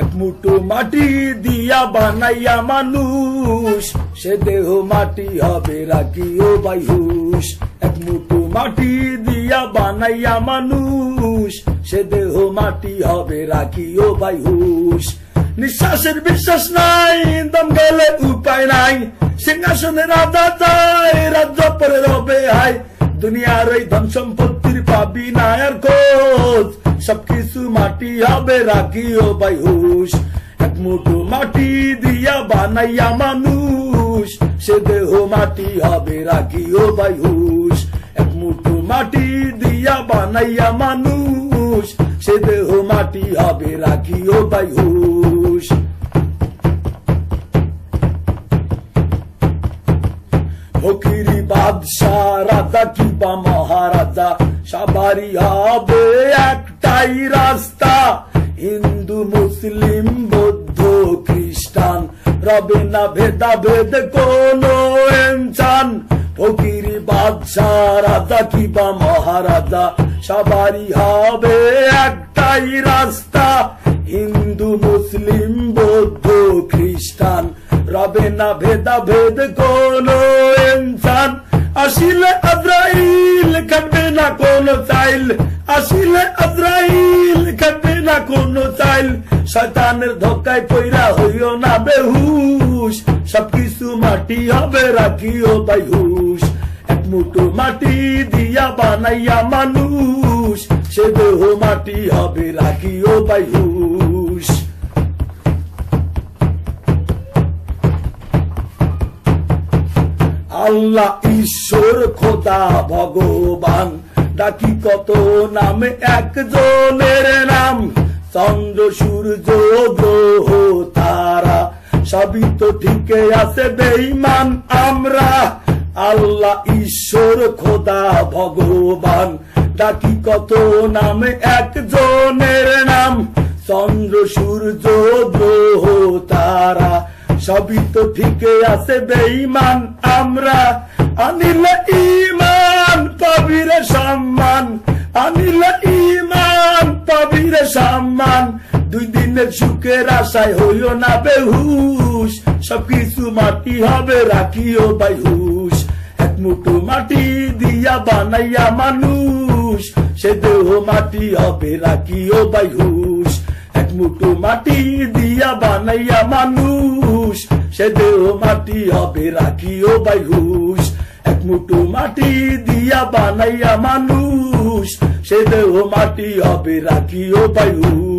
এক মুঠো মাটি দিয়া বানাইয়া মানুষ। সে দেহ মাটি হবে রাখি ও বাইহুস এক মুঠো মাটি দিয়া বানাইয়া মানুষ। সে দেহ মাটি হবে রাখি ও বাইহুস নিঃশ্বাসের বিশ্বাস নাই, দম গেলে উপায় নাই। সিংহাসনে রাজা যায় রাজ্য পরে রবে হাই দুনিয়ার এই ধন সম্পত্তির পাবি না আর খোঁজ। সবকিছু মাটি হবে রাখি ও বাইহুস এক মুঠো মাটি দিয়া বানাইয়া মানুষ, সে দেহ মাটি হবে রাখি ও বাইহুস এক মুঠো মাটি দিয়া বানাইয়া মানুষ, সে দেহ মাটি হবে রাখি ও বাইহুস ফকিরি বাদশাহ, রাজা কিবা মহারাজা? সবারই হবে একটাই রাস্তা। হিন্দু, মুসলিম, বৌদ্ধ, খ্রিস্টান, রবে না ভেদা ভেদ কোন ফকিরি বাদশাহ, রাজা কিবা মহারাজা সবারই হবে একটাই রাস্তা। হিন্দু, মুসলিম, বৌদ্ধ, খ্রিস্টান, রবে না ভেদা ভেদ কোন ইনসান আসিলে আজরাইল কাটবে না কোন চাইল আসিলে আজরাইল কাটবে না কোন চাইল শয়তানের ধোকায় পইরা হইও না বেহুশ সবকিছু মাটি হবে রাখিও তাই হুশ এক মুঠো মাটি দিয়া বানাইয়া মানুষ সে দেহ মাটি হবে রাখিও বাইহুশ আল্লাহ ঈশ্বর খোদা ভগবান। ডাকি কত নামে একজনের নাম। চন্দ্র, সূর্য, গ্রহ, তারা, সবই তো ঠিকে আছে বেইমান আমরা। আল্লাহ ঈশ্বর খোদা ভগবান। ডাকি কত নামে একজনের নাম। চন্দ্র, সূর্য সবই তো ঠিকই আছে বেঈমান, আমরা আনিলে ইমান পাবিরে সম্মান। আনিলে ইমান পাবিরে সম্মান। দুই দিনের সুখের আশায় হইও না বেহুশ, সবকিছু মাটি হবে, রাখিও বাইহুশ এক মুঠো মাটি দিয়া বানাইয়া মানুষ, সে দেহ মাটি হবে, রাখিও বাইহুশ এক মুঠো মাটি দিয়া বানাইয়া মানুষ সে দেহ মাটি হবে রাখিও বাইহুস এক মুঠো মাটি দিয়া বানাইয়া মানুষ। সে দেহ মাটি হবে রাখিও বাইহুস